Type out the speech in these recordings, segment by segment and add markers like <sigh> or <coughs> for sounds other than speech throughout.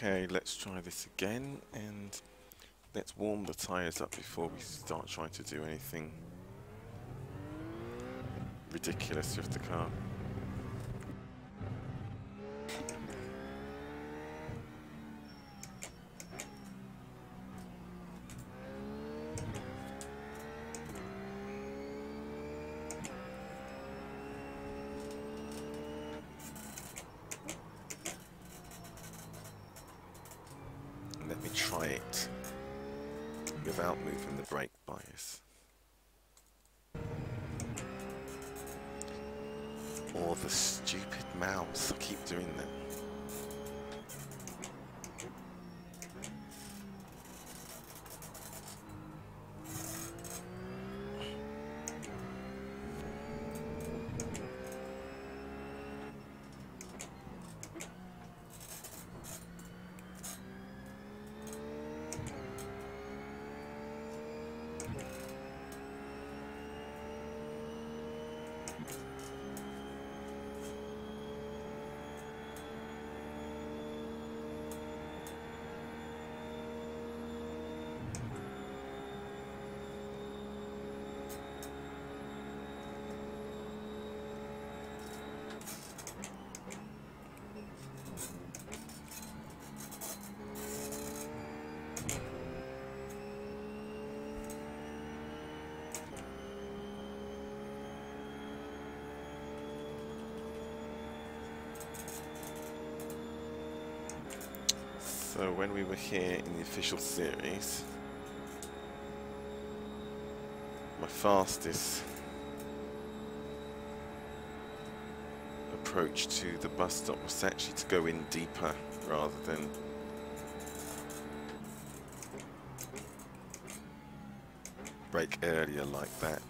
Okay, let's try this again and let's warm the tyres up before we start trying to do anything ridiculous with the car. Let me try it without moving the brake bias. Or the stupid mouse, I keep doing that. Here in the official series, my fastest approach to the bus stop was actually to go in deeper rather than brake earlier like that.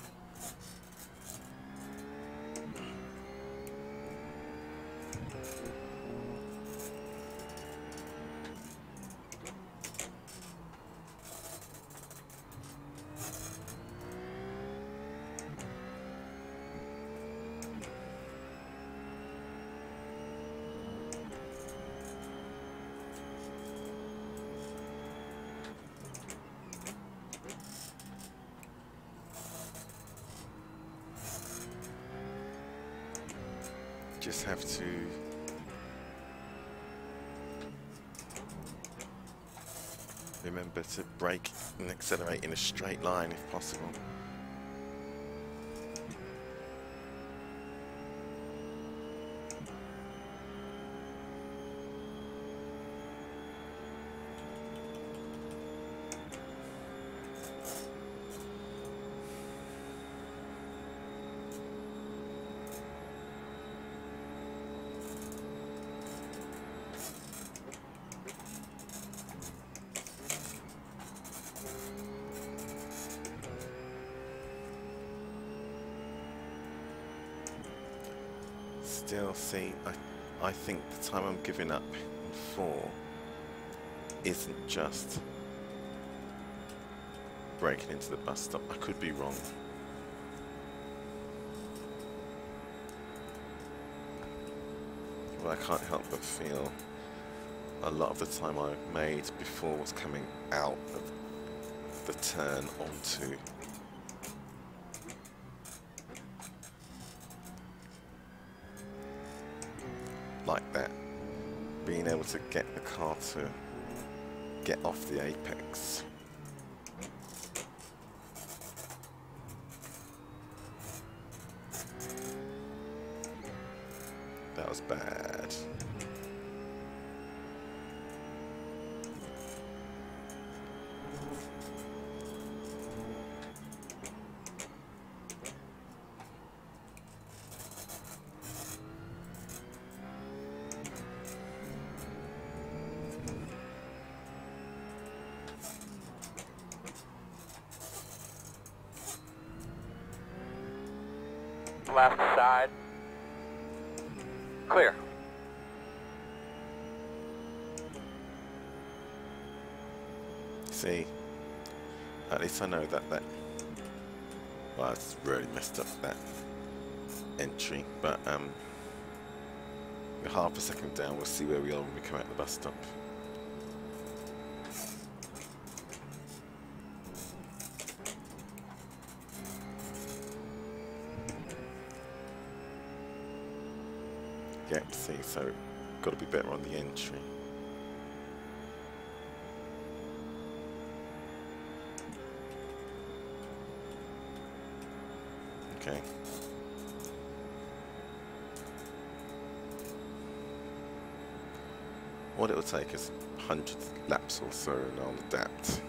Accelerate in a straight line if possible. Giving up in four isn't just braking into the bus stop. I could be wrong. But I can't help but feel a lot of the time I made before was coming out of the turn onto like that. Being able to get the car to get off the apex. stop. Yep, see, so got to be better on the entry. Okay. What it will take is hundreds laps or so and I'll adapt.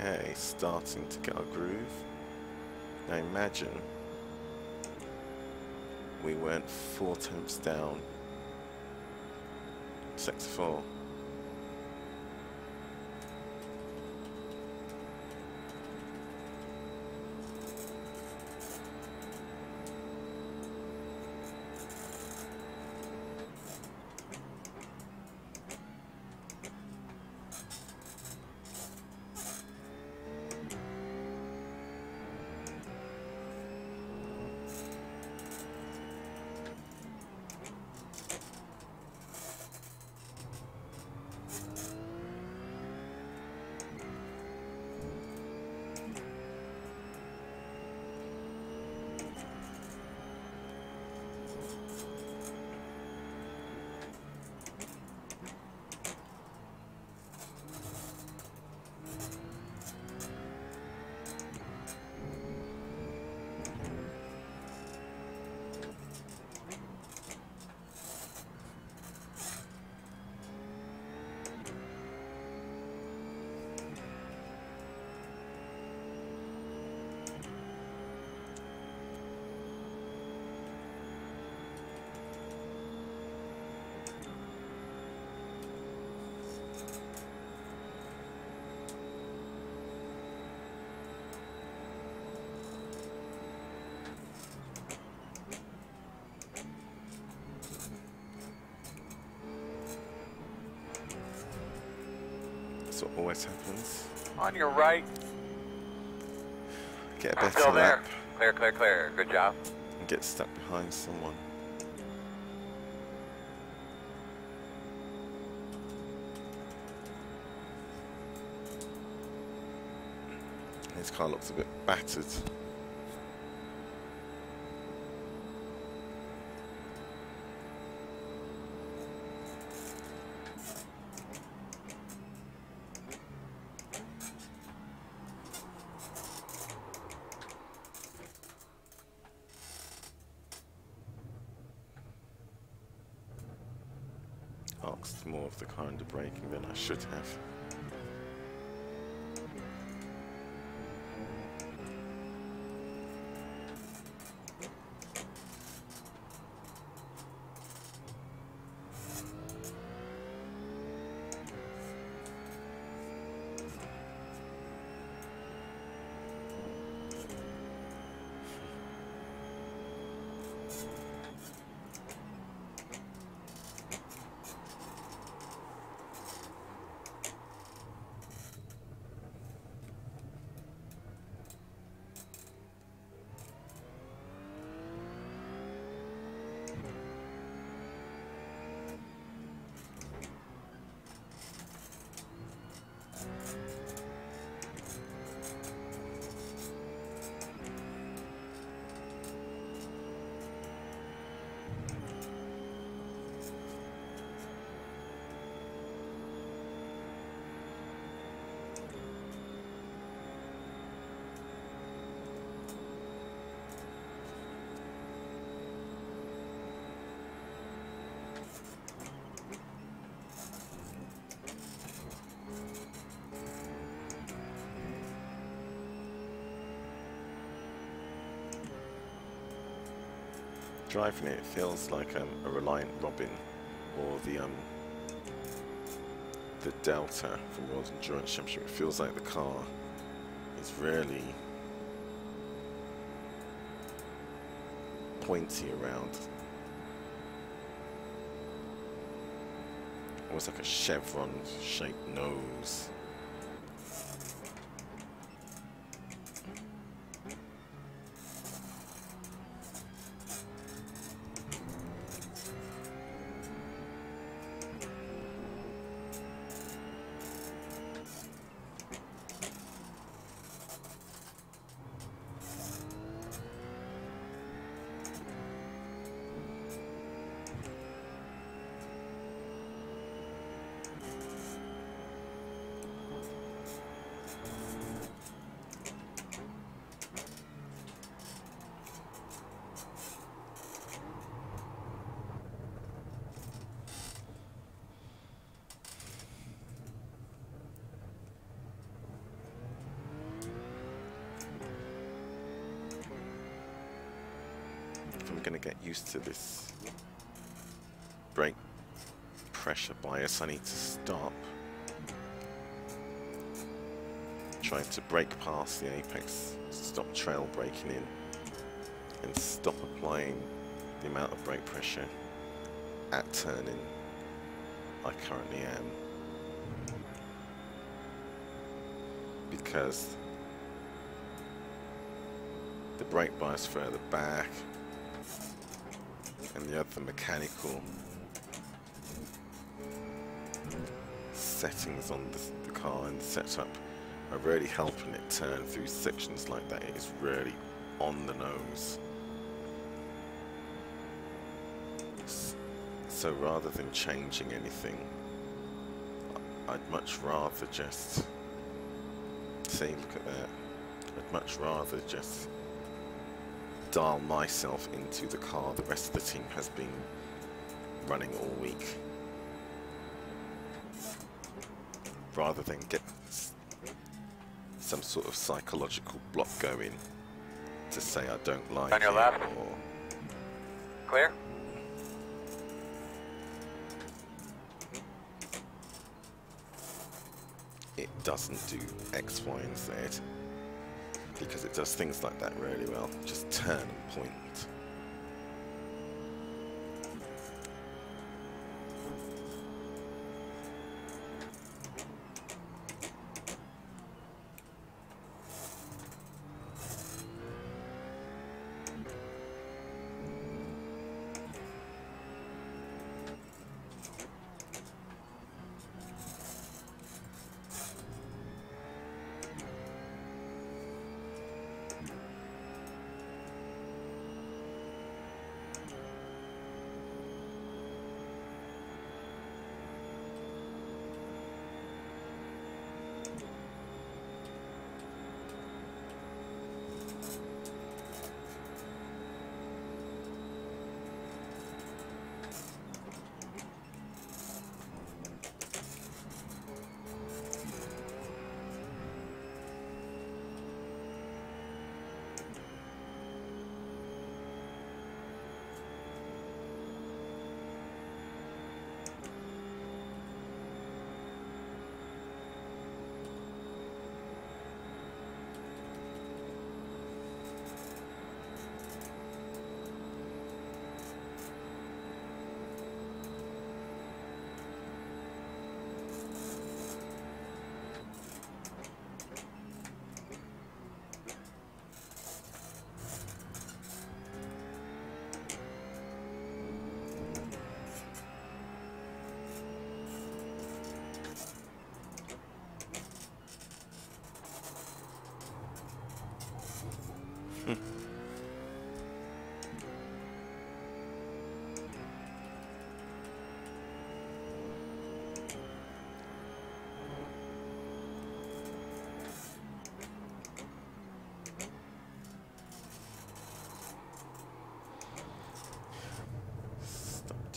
Okay, starting to get a groove. Now imagine we went four tenths down. Sector four. That's what always happens. On your right. Get a better Still there. lap Clear, clear, clear. Good job. and get stuck behind someone. His car looks a bit battered. Asked more of the car under braking than I should have. Driving it feels like um, a Reliant Robin or the um, the Delta from World Endurance Championship. It feels like the car is really pointy around. Almost like a chevron shaped nose. Going to get used to this brake pressure bias, I need to stop trying to brake past the apex, stop trail braking in, and stop applying the amount of brake pressure at turning I currently am. Because the brake bias further back and the other mechanical settings on the, the car and setup are really helping it turn through sections like that. It is really on the nose. So rather than changing anything, I'd much rather just see, look at that. I'd much rather just dial myself into the car the rest of the team has been running all week. Rather than get some sort of psychological block going to say I don't like On your left. or Clear? it doesn't do X, Y, and Z. Because it does things like that really well. Just turn and point.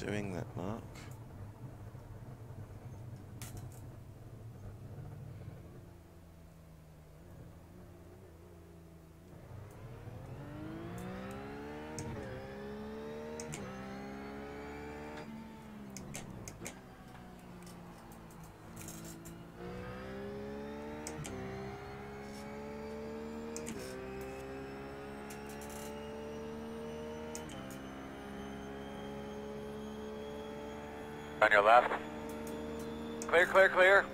doing that, Mark. On your left. Clear, clear, clear.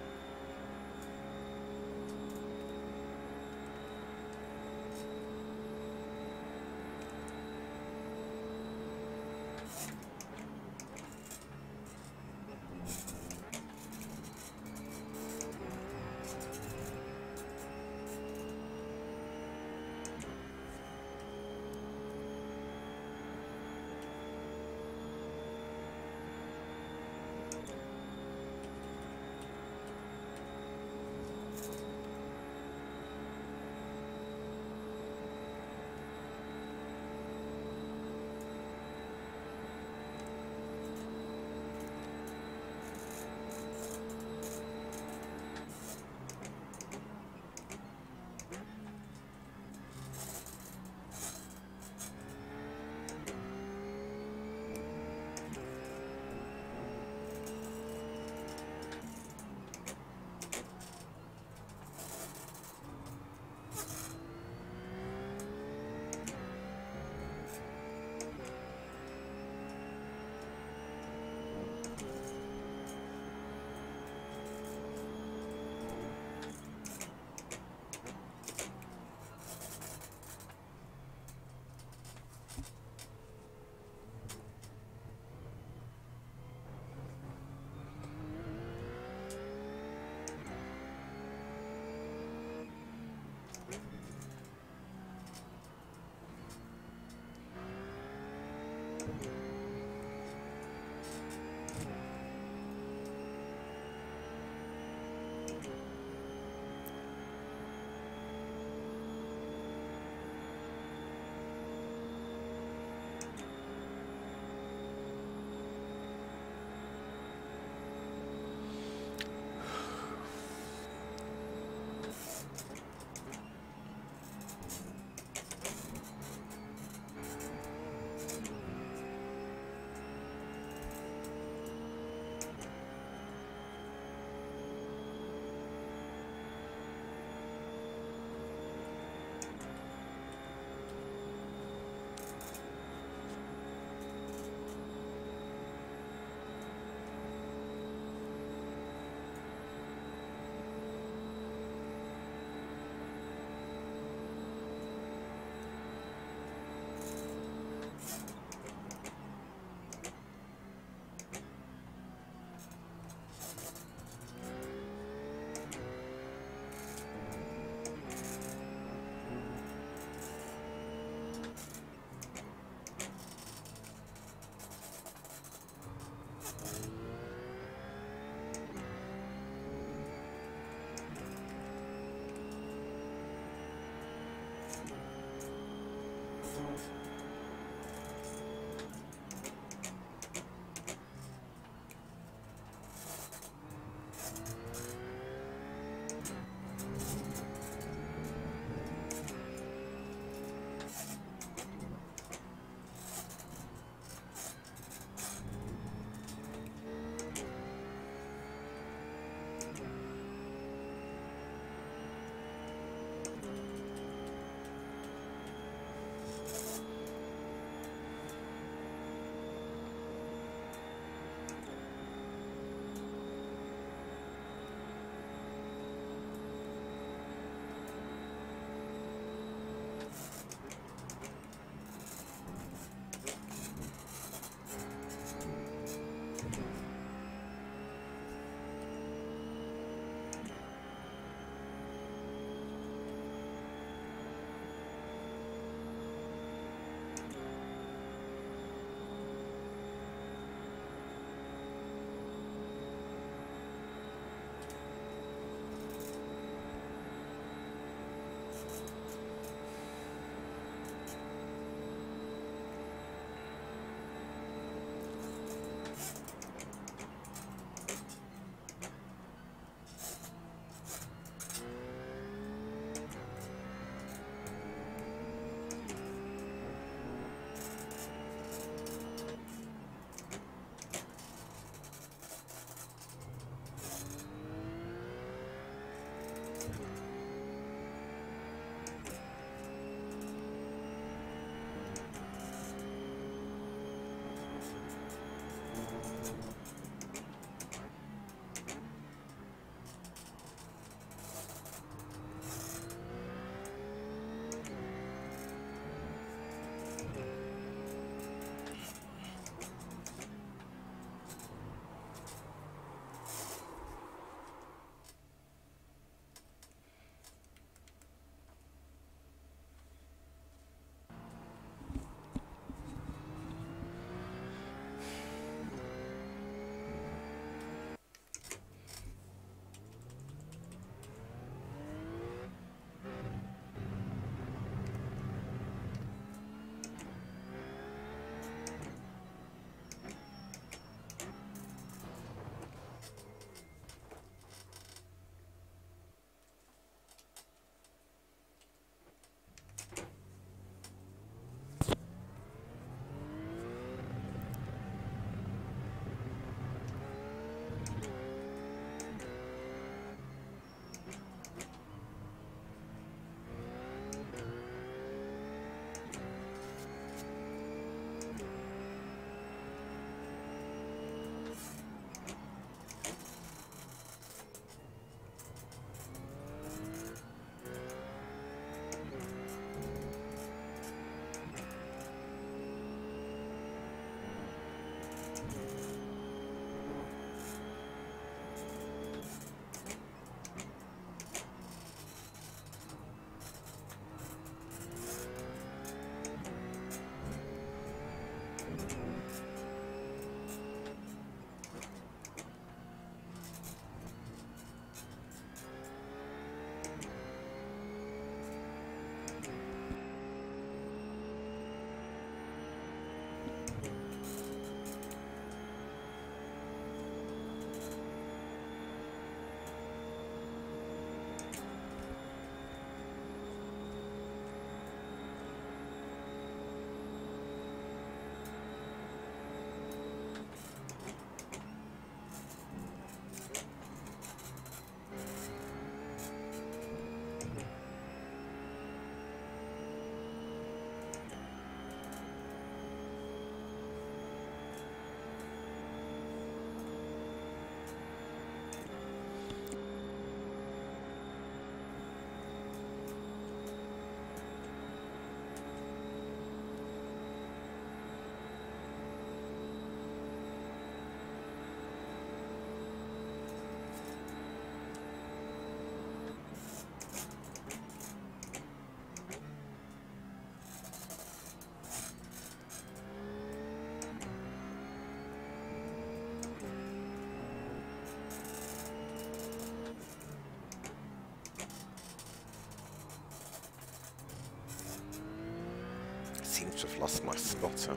Have lost my spotter.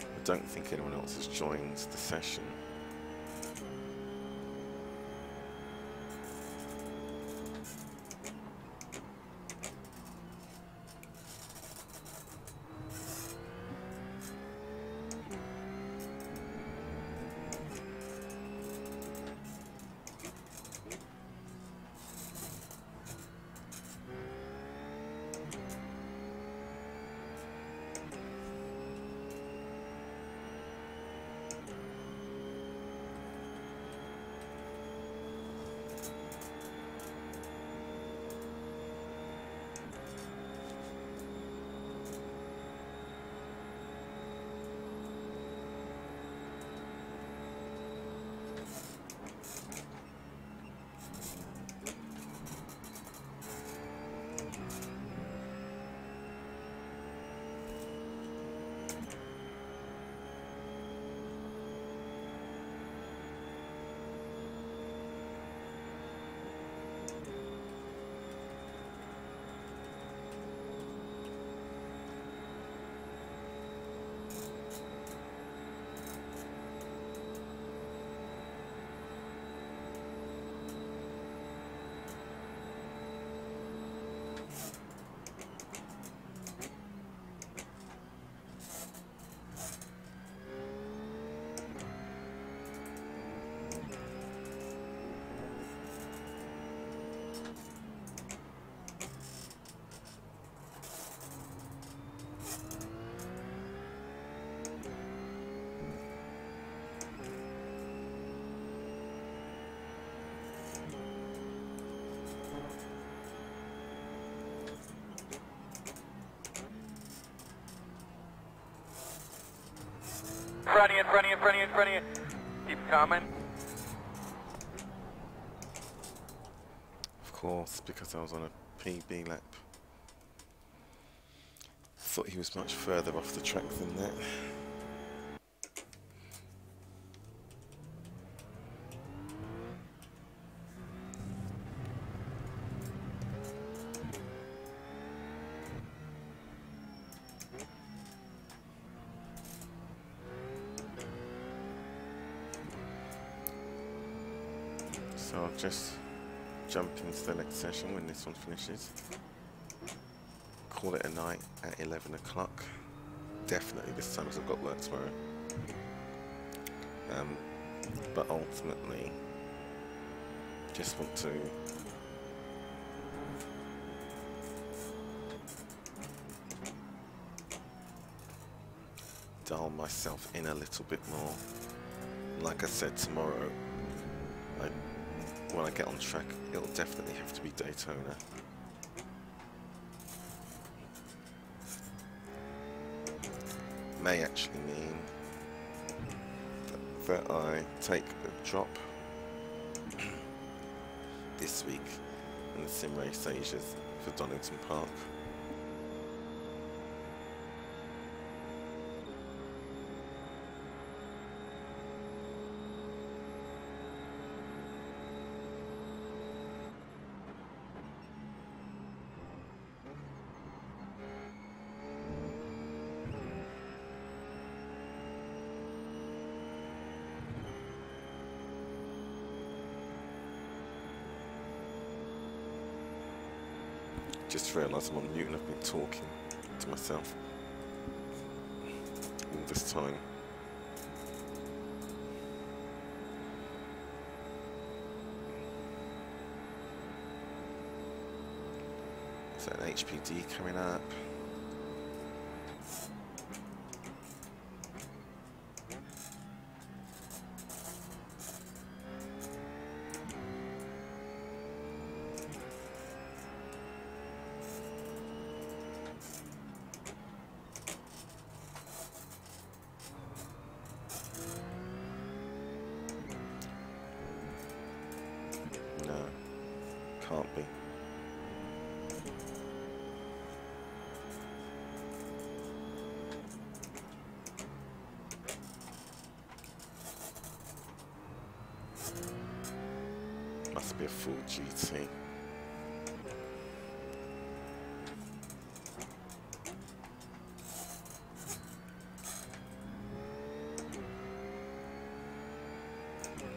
I don't think anyone else has joined the session. Front of you, in front of you, in front of you, in front of you. Keep coming. Of course, because I was on a PB lap. Thought he was much further off the track than that. So I'll just jump into the next session when this one finishes. Call it a night at 11 o'clock. Definitely this time because I've got work tomorrow. Um, but ultimately, just want to dial myself in a little bit more. Like I said, tomorrow, when I get on track, it'll definitely have to be Daytona. May actually mean that I take a drop this week in the Sim Race Asia's for Donington Park. I'm on mute and I've been talking to myself all this time. Is that an HPD coming up? can't be. Must be a full GT.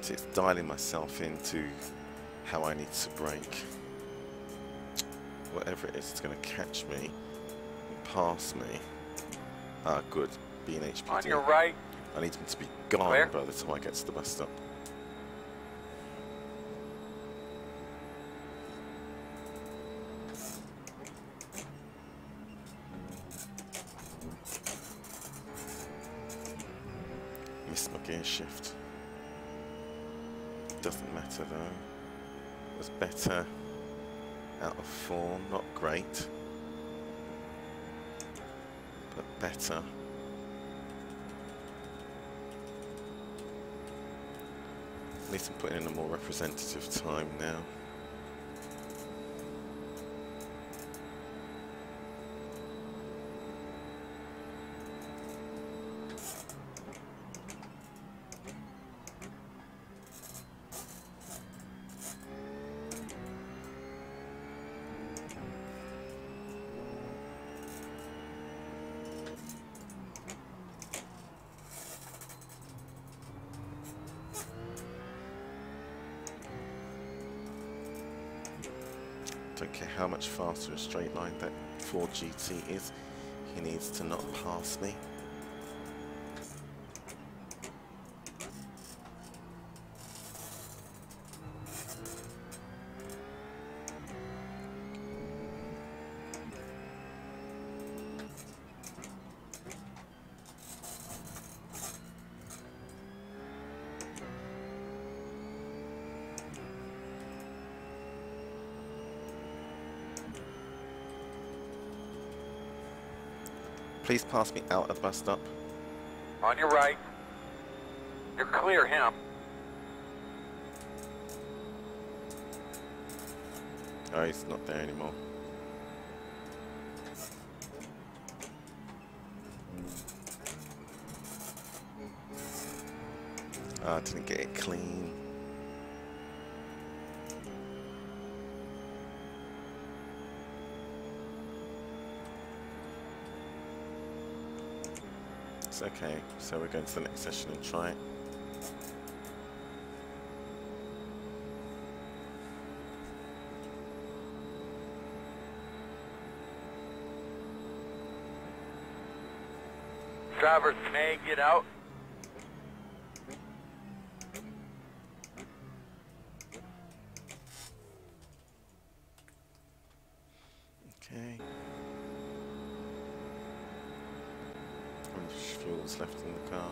It's dialing myself into how I need to brake. Whatever it is, it's going to catch me and pass me. Ah, good. Be Being HPD. On your right. I need him to be gone Clear. by the time I get to the bus stop. Don't care how much faster a straight line that Ford GT is, he needs to not pass me. Please pass me out of the bus stop. On your right. You're clear him. Oh, he's not there anymore. Ah, I didn't get it clean. It's okay, so we're going to the next session and try it. Drivers may get out. Okay. How much fuel's left in the car?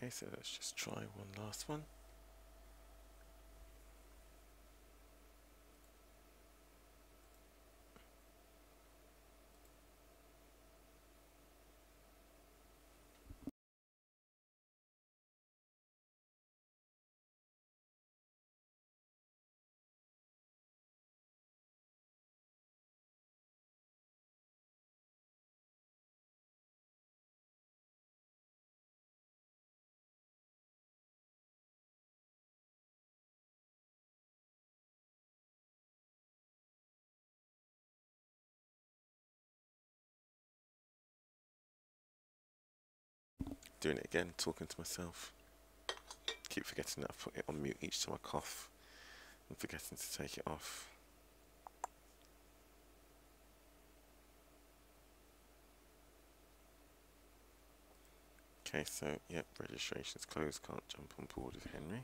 Okay, so let's just try one last one. Doing it again, talking to myself. Keep forgetting that I've put it on mute each time I cough and forgetting to take it off. Okay, so, yep, registration's closed, can't jump on board with Henry.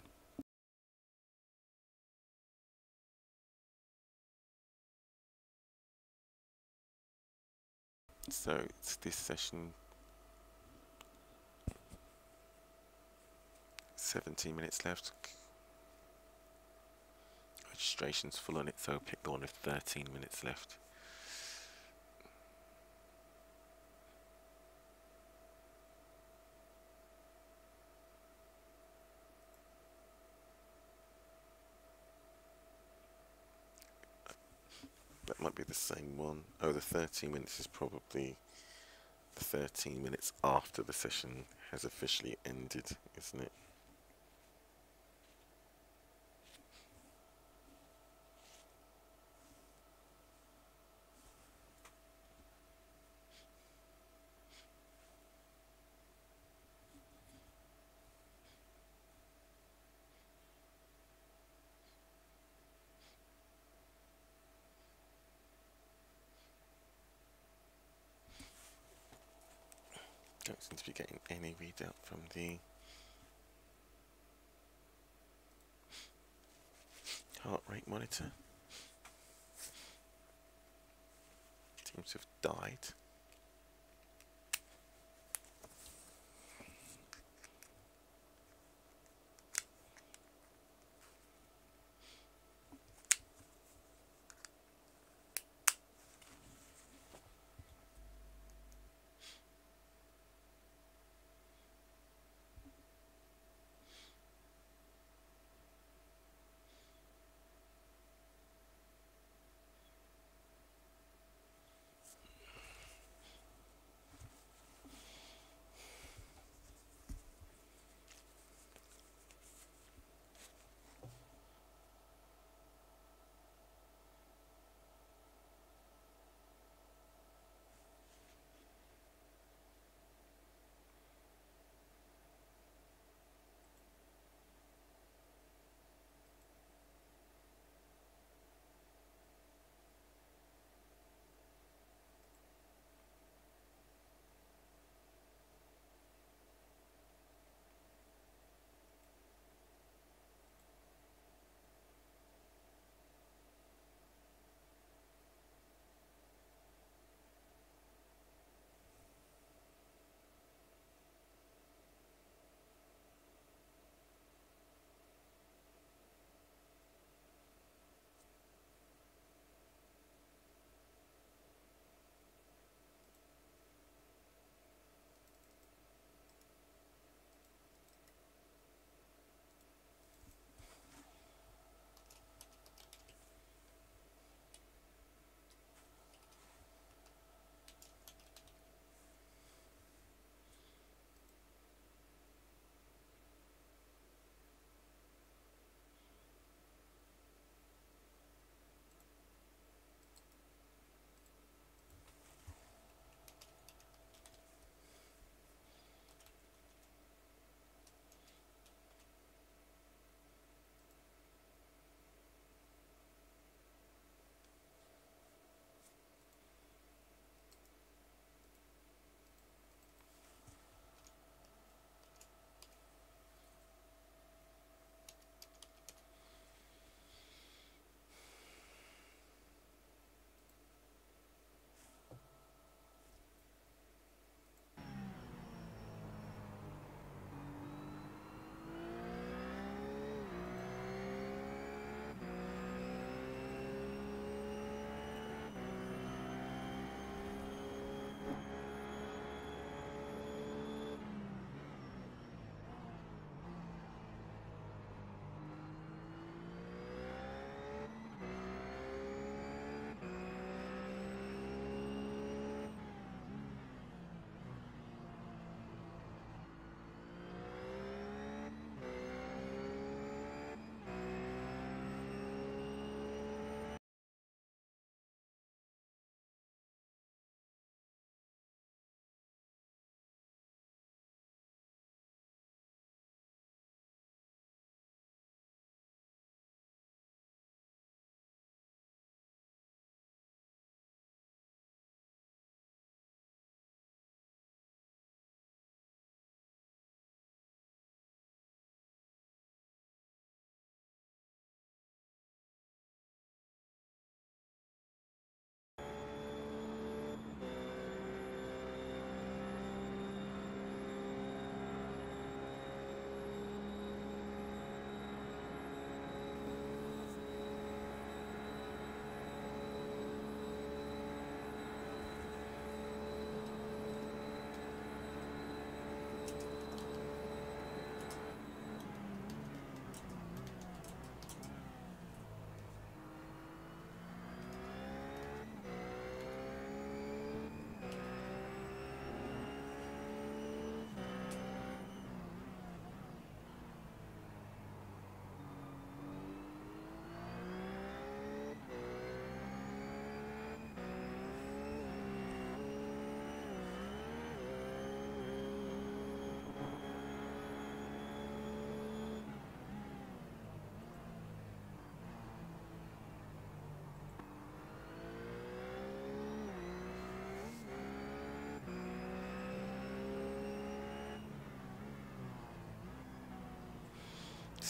So, it's this session 17 minutes left. Registration's full on it, so pick the one with 13 minutes left. That might be the same one. Oh, the 13 minutes is probably 13 minutes after the session has officially ended, isn't it? Don't seem to be getting any readout from the heart rate monitor. Seems to have died.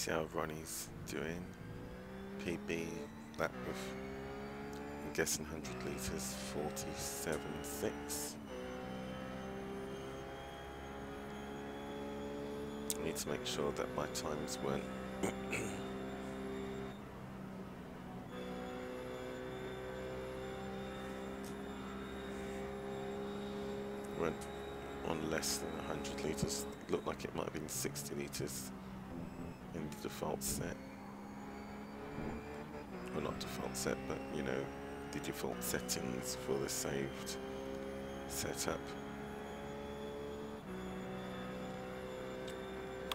See how Ronnie's doing. PB, that with, I'm guessing 100 litres, 47.6. I need to make sure that my times weren't <coughs> went on less than 100 litres. It looked like it might have been 60 litres default set. Well, not default set, but you know, the default settings for the saved setup.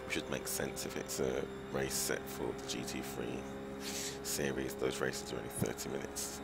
Should make sense if it's a race set for the GT3 series. Those races are only 30 minutes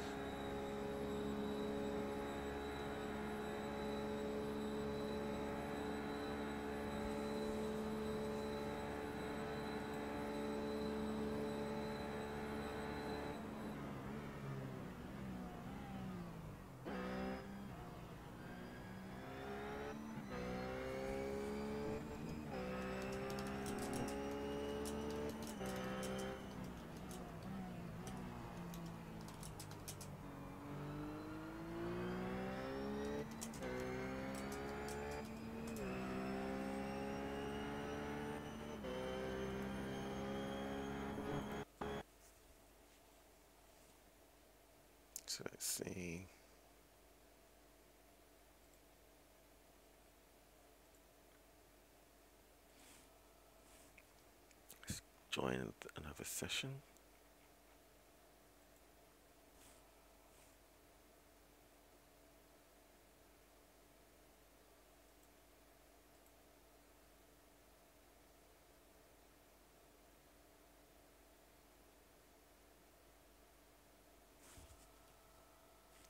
session.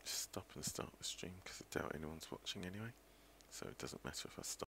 stop and start the stream because I doubt anyone's watching anyway. So it doesn't matter if I stop.